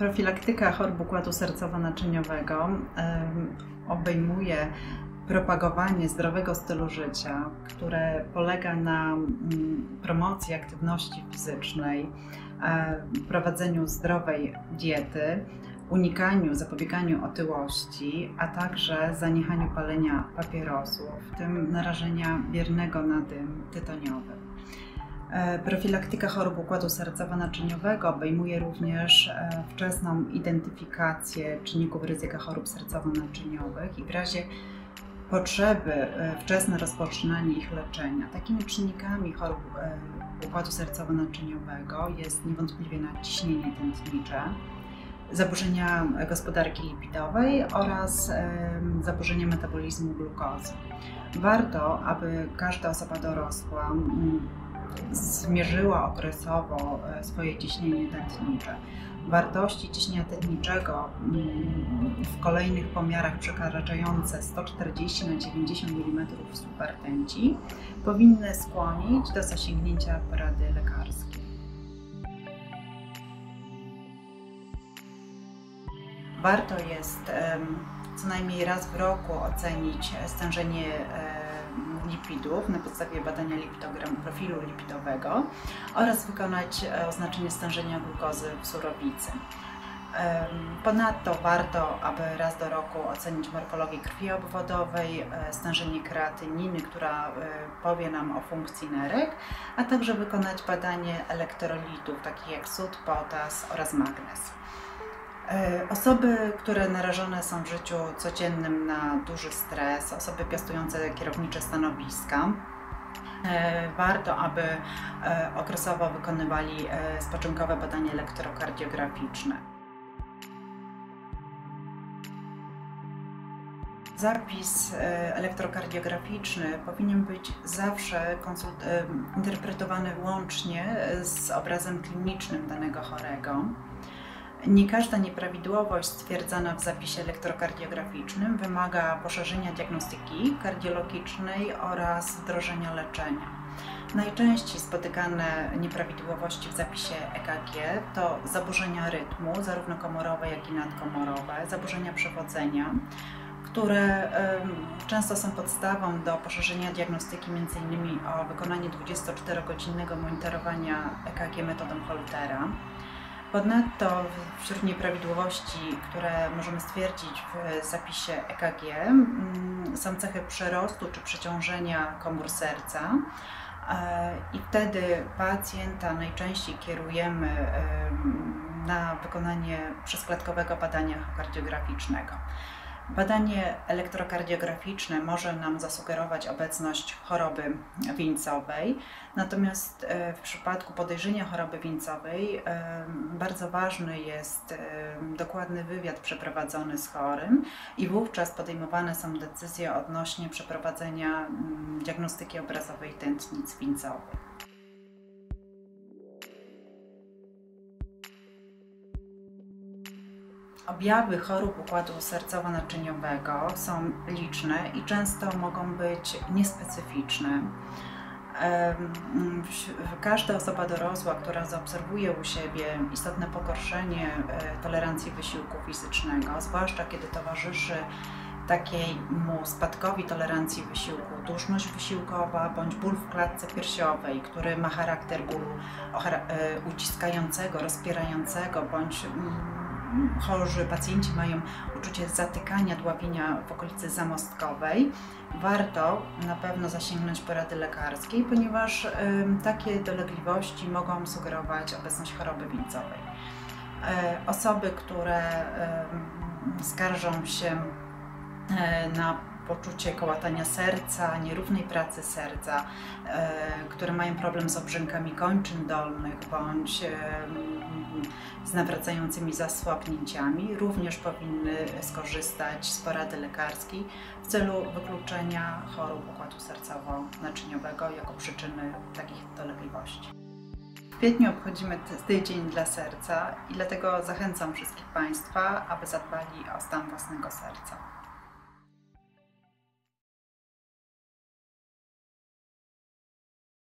Profilaktyka chorób układu sercowo-naczyniowego obejmuje propagowanie zdrowego stylu życia, które polega na mm, promocji aktywności fizycznej, prowadzeniu zdrowej diety, unikaniu, zapobieganiu otyłości, a także zaniechaniu palenia papierosów, w tym narażenia biernego na dym tytoniowy. E, profilaktyka chorób układu sercowo-naczyniowego obejmuje również e, wczesną identyfikację czynników ryzyka chorób sercowo-naczyniowych i w razie potrzeby e, wczesne rozpoczynanie ich leczenia. Takimi czynnikami chorób układu sercowo-naczyniowego jest niewątpliwie nadciśnienie tętnicze, zaburzenia gospodarki lipidowej oraz zaburzenia metabolizmu glukozy. Warto, aby każda osoba dorosła zmierzyła okresowo e, swoje ciśnienie tętnicze. Wartości ciśnienia tętniczego mm, w kolejnych pomiarach przekraczające 140 na 90 mm supertęci powinny skłonić do zasięgnięcia porady lekarskiej. Warto jest co najmniej raz w roku ocenić stężenie lipidów na podstawie badania lipidogramu profilu lipidowego oraz wykonać e, oznaczenie stężenia glukozy w surowicy. Ponadto warto, aby raz do roku ocenić morfologię krwi obwodowej, e, stężenie kreatyniny, która e, powie nam o funkcji nerek, a także wykonać badanie elektrolitów takich jak sód, potas oraz magnez. E, osoby, które narażone są w życiu codziennym na duży stres, osoby piastujące kierownicze stanowiska, e, warto, aby e, okresowo wykonywali spoczynkowe badania elektrokardiograficzne. Zapis elektrokardiograficzny powinien być zawsze interpretowany łącznie z obrazem klinicznym danego chorego. Nie każda nieprawidłowość stwierdzana w zapisie elektrokardiograficznym wymaga poszerzenia diagnostyki kardiologicznej oraz wdrożenia leczenia. Najczęściej spotykane nieprawidłowości w zapisie EKG to zaburzenia rytmu, zarówno komorowe, jak i nadkomorowe, zaburzenia przewodzenia, które często są podstawą do poszerzenia diagnostyki, m.in. o wykonanie 24-godzinnego monitorowania EKG metodą Holtera. Ponadto wśród nieprawidłowości, które możemy stwierdzić w zapisie EKG, mm, są cechy przerostu czy przeciążenia komór serca. E, I wtedy pacjenta najczęściej kierujemy na wykonanie przezklatkowego badania kardiograficznego. Badanie elektrokardiograficzne może nam zasugerować obecność choroby wieńcowej, natomiast e, w przypadku podejrzenia choroby wieńcowej e, bardzo ważny jest e, dokładny wywiad przeprowadzony z chorym i wówczas podejmowane są decyzje odnośnie przeprowadzenia mm, diagnostyki obrazowej tętnic wieńcowych. Objawy chorób układu sercowo-naczyniowego są liczne i często mogą być niespecyficzne. Każda osoba dorosła, która zaobserwuje u siebie istotne pogorszenie e, tolerancji wysiłku fizycznego, zwłaszcza kiedy towarzyszy takiemu spadkowi tolerancji wysiłku, duszność wysiłkowa bądź ból w klatce piersiowej, który ma charakter bólu e, uciskającego, rozpierającego bądź mm, chorzy pacjenci mają uczucie zatykania, dławienia w okolicy zamostkowej, warto na pewno zasięgnąć porady lekarskiej, ponieważ takie dolegliwości mogą sugerować obecność choroby wieńcowej. Y, osoby, które skarżą się na poczucie kołatania serca, nierównej pracy serca, e, które mają problem z obrzękami kończyn dolnych bądź e, z nawracającymi zasłabnięciami, również powinny skorzystać z porady lekarskiej w celu wykluczenia chorób układu sercowo-naczyniowego jako przyczyny takich dolegliwości. W kwietniu obchodzimy tydzień dla serca i dlatego zachęcam wszystkich Państwa, aby zadbali o stan własnego serca.